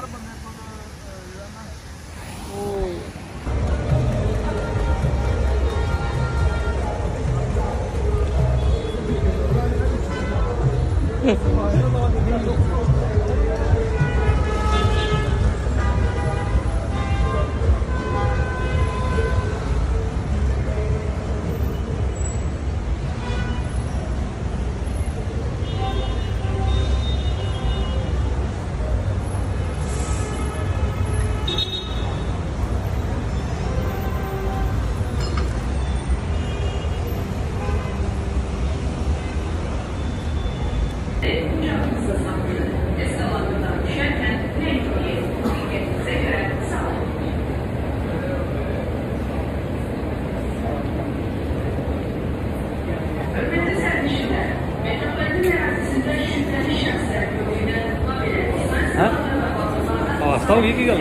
ਬਾਹਰ ਬੰਦੇ 啊，收呢啲噶。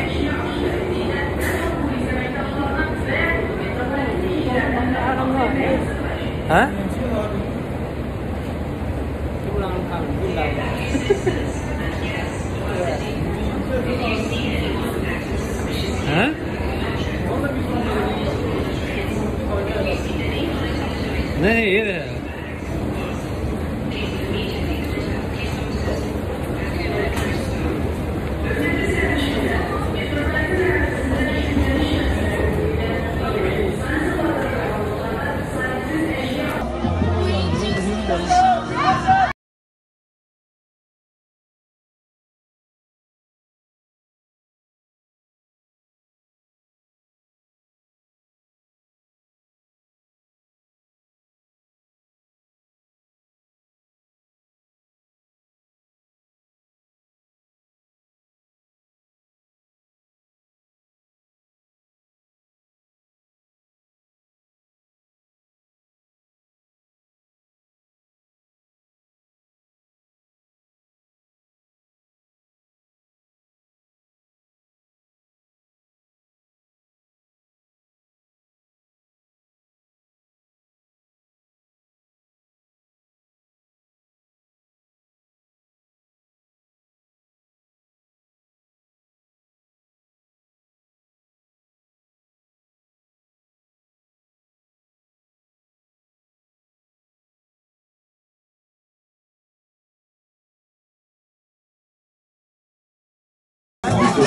啊？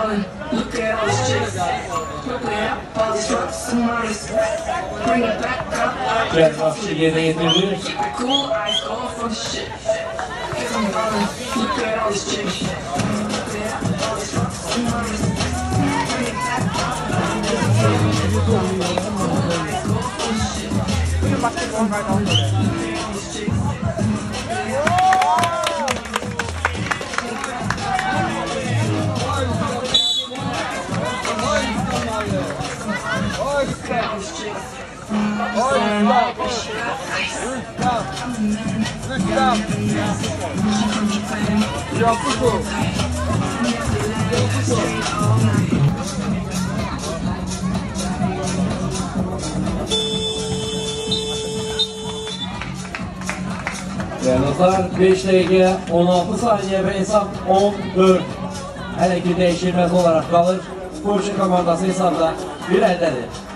falling. Look at all the chicks. Ripping up all these trucks, some murders. Bring it back up. Grab off to get in. Keep it cool, eyes off for the shit. Cause I'm falling. Look at all these chicks. Up all these trucks. Bring it back up. The right on. Yanıtlar 5 dakika 16 saniye ve hesap 14. Her iki değişilmez olarak kalır. Sporcu komandası hesapta bir eldedir.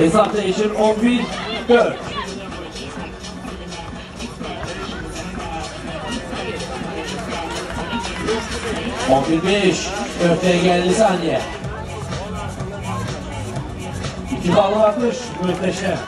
Hesap değişir 11 4. On bir beş, dörtte geldi saniye. İki bağlı atış, muhteşem.